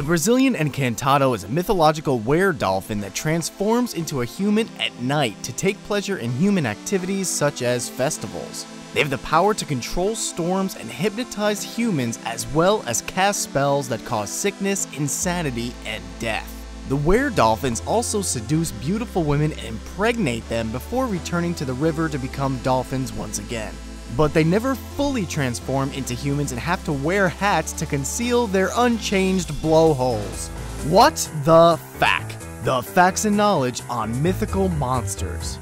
The Brazilian encantado is a mythological were-dolphin that transforms into a human at night to take pleasure in human activities such as festivals. They have the power to control storms and hypnotize humans as well as cast spells that cause sickness, insanity, and death. The were-dolphins also seduce beautiful women and impregnate them before returning to the river to become dolphins once again. But they never fully transform into humans and have to wear hats to conceal their unchanged blowholes. What the fact? The facts and knowledge on mythical monsters.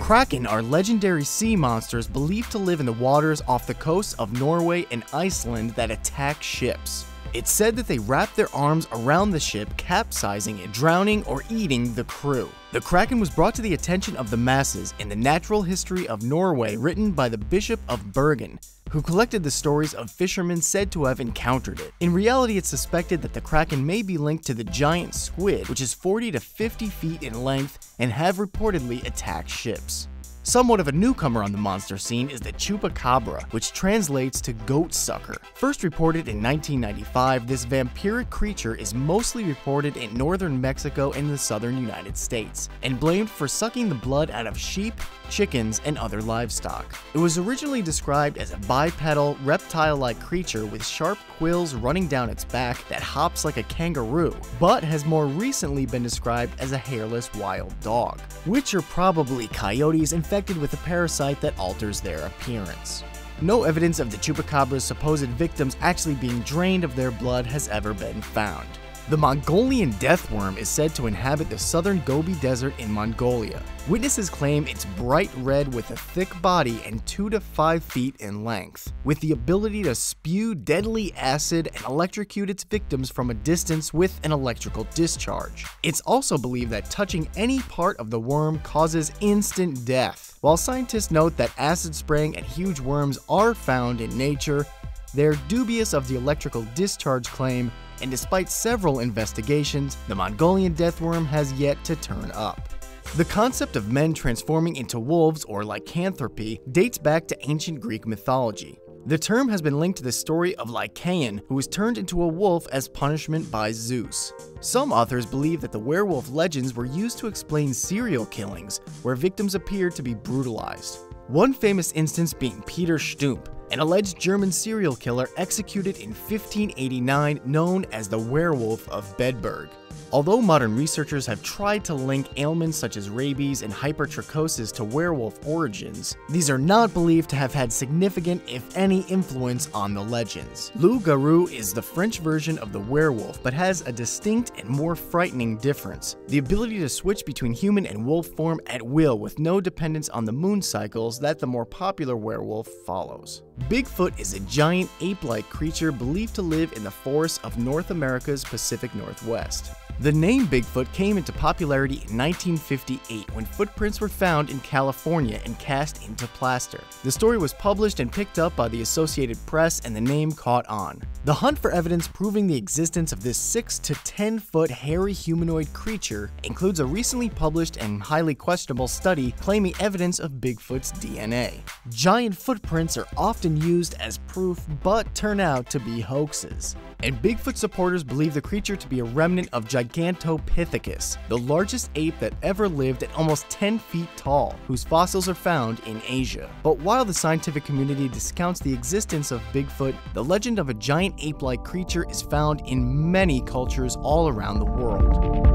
Kraken are legendary sea monsters believed to live in the waters off the coasts of Norway and Iceland that attack ships. It's said that they wrap their arms around the ship, capsizing it, drowning, or eating the crew. The Kraken was brought to the attention of the masses in the Natural History of Norway written by the Bishop of Bergen, who collected the stories of fishermen said to have encountered it. In reality, it's suspected that the Kraken may be linked to the giant squid, which is 40 to 50 feet in length and have reportedly attacked ships. Somewhat of a newcomer on the monster scene is the Chupacabra, which translates to goat sucker. First reported in 1995, this vampiric creature is mostly reported in northern Mexico and the southern United States, and blamed for sucking the blood out of sheep, chickens, and other livestock. It was originally described as a bipedal, reptile-like creature with sharp quills running down its back that hops like a kangaroo, but has more recently been described as a hairless wild dog, which are probably coyotes infected with a parasite that alters their appearance. No evidence of the Chupacabra's supposed victims actually being drained of their blood has ever been found. The Mongolian deathworm is said to inhabit the southern Gobi Desert in Mongolia. Witnesses claim it's bright red with a thick body and 2 to 5 feet in length, with the ability to spew deadly acid and electrocute its victims from a distance with an electrical discharge. It's also believed that touching any part of the worm causes instant death. While scientists note that acid spraying and huge worms are found in nature, they're dubious of the electrical discharge claim and despite several investigations, the Mongolian deathworm has yet to turn up. The concept of men transforming into wolves or lycanthropy dates back to ancient Greek mythology. The term has been linked to the story of Lycaon, who was turned into a wolf as punishment by Zeus. Some authors believe that the werewolf legends were used to explain serial killings, where victims appeared to be brutalized. One famous instance being Peter Stump, an alleged German serial killer executed in 1589 known as the Werewolf of Bedburg. Although modern researchers have tried to link ailments such as rabies and hypertrichosis to werewolf origins, these are not believed to have had significant, if any, influence on the legends. Loup Garou is the French version of the werewolf, but has a distinct and more frightening difference. The ability to switch between human and wolf form at will with no dependence on the moon cycles that the more popular werewolf follows. Bigfoot is a giant ape-like creature believed to live in the forests of North America's Pacific Northwest. The name Bigfoot came into popularity in 1958 when footprints were found in California and cast into plaster. The story was published and picked up by the Associated Press and the name caught on. The hunt for evidence proving the existence of this 6 to 10 foot hairy humanoid creature includes a recently published and highly questionable study claiming evidence of Bigfoot's DNA. Giant footprints are often used as proof but turn out to be hoaxes and Bigfoot supporters believe the creature to be a remnant of Gigantopithecus, the largest ape that ever lived at almost 10 feet tall, whose fossils are found in Asia. But while the scientific community discounts the existence of Bigfoot, the legend of a giant ape-like creature is found in many cultures all around the world.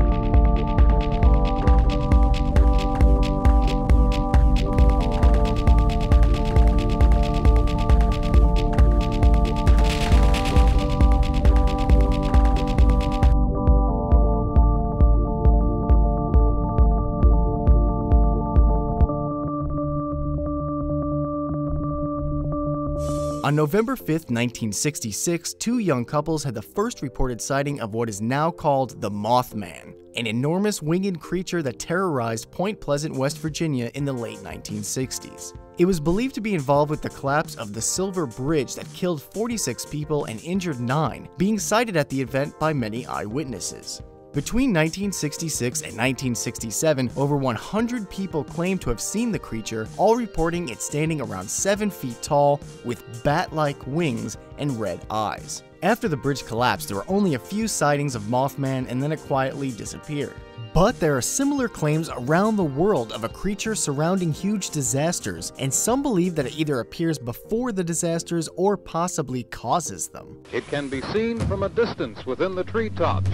On November 5, 1966, two young couples had the first reported sighting of what is now called the Mothman, an enormous winged creature that terrorized Point Pleasant, West Virginia in the late 1960s. It was believed to be involved with the collapse of the Silver Bridge that killed 46 people and injured 9, being sighted at the event by many eyewitnesses. Between 1966 and 1967, over 100 people claimed to have seen the creature, all reporting it standing around 7 feet tall with bat-like wings and red eyes. After the bridge collapsed, there were only a few sightings of Mothman and then it quietly disappeared. But there are similar claims around the world of a creature surrounding huge disasters, and some believe that it either appears before the disasters or possibly causes them. It can be seen from a distance within the treetops.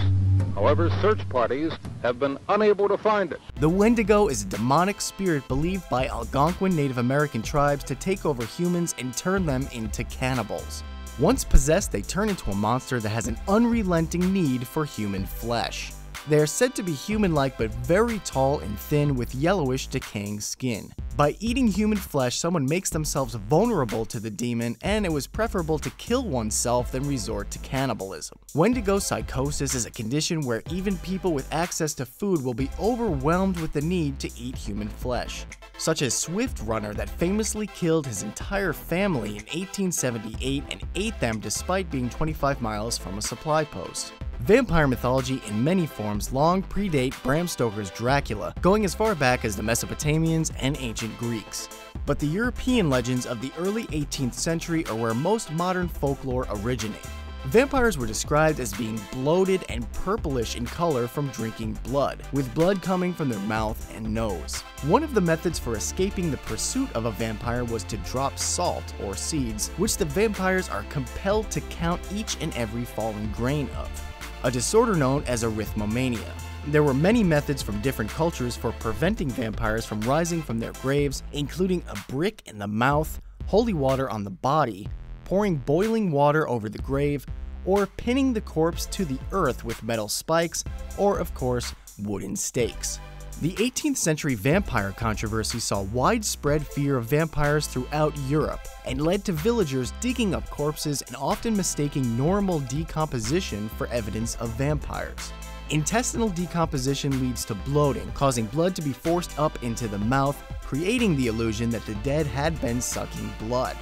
However, search parties have been unable to find it. The Wendigo is a demonic spirit believed by Algonquin Native American tribes to take over humans and turn them into cannibals. Once possessed, they turn into a monster that has an unrelenting need for human flesh. They are said to be human-like but very tall and thin with yellowish decaying skin. By eating human flesh, someone makes themselves vulnerable to the demon, and it was preferable to kill oneself than resort to cannibalism. Wendigo psychosis is a condition where even people with access to food will be overwhelmed with the need to eat human flesh such as Swift Runner that famously killed his entire family in 1878 and ate them despite being 25 miles from a supply post. Vampire mythology in many forms long predate Bram Stoker's Dracula, going as far back as the Mesopotamians and ancient Greeks. But the European legends of the early 18th century are where most modern folklore originate. Vampires were described as being bloated and purplish in color from drinking blood, with blood coming from their mouth and nose. One of the methods for escaping the pursuit of a vampire was to drop salt or seeds, which the vampires are compelled to count each and every fallen grain of, a disorder known as arithmomania. There were many methods from different cultures for preventing vampires from rising from their graves, including a brick in the mouth, holy water on the body, pouring boiling water over the grave, or pinning the corpse to the earth with metal spikes, or of course, wooden stakes. The 18th century vampire controversy saw widespread fear of vampires throughout Europe and led to villagers digging up corpses and often mistaking normal decomposition for evidence of vampires. Intestinal decomposition leads to bloating, causing blood to be forced up into the mouth, creating the illusion that the dead had been sucking blood.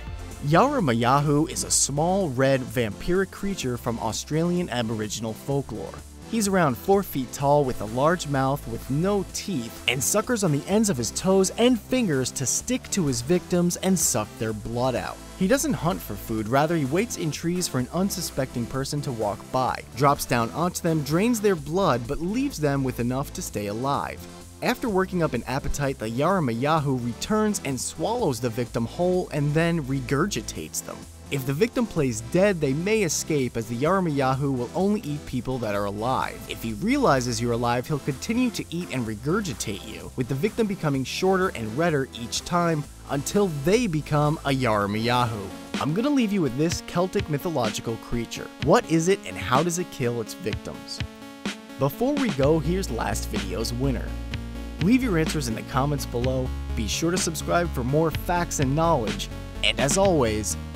Yara-ma-yha-who is a small red vampiric creature from Australian Aboriginal folklore. He's around 4 feet tall with a large mouth with no teeth and suckers on the ends of his toes and fingers to stick to his victims and suck their blood out. He doesn't hunt for food, rather he waits in trees for an unsuspecting person to walk by, drops down onto them, drains their blood, but leaves them with enough to stay alive. After working up an appetite, the Yara-ma-yha-who returns and swallows the victim whole and then regurgitates them. If the victim plays dead, they may escape as the Yara-ma-yha-who will only eat people that are alive. If he realizes you're alive, he'll continue to eat and regurgitate you, with the victim becoming shorter and redder each time until they become a Yara-ma-yha-who. I'm gonna leave you with this Celtic mythological creature. What is it and how does it kill its victims? Before we go, here's last video's winner. Leave your answers in the comments below, be sure to subscribe for more facts and knowledge, and as always,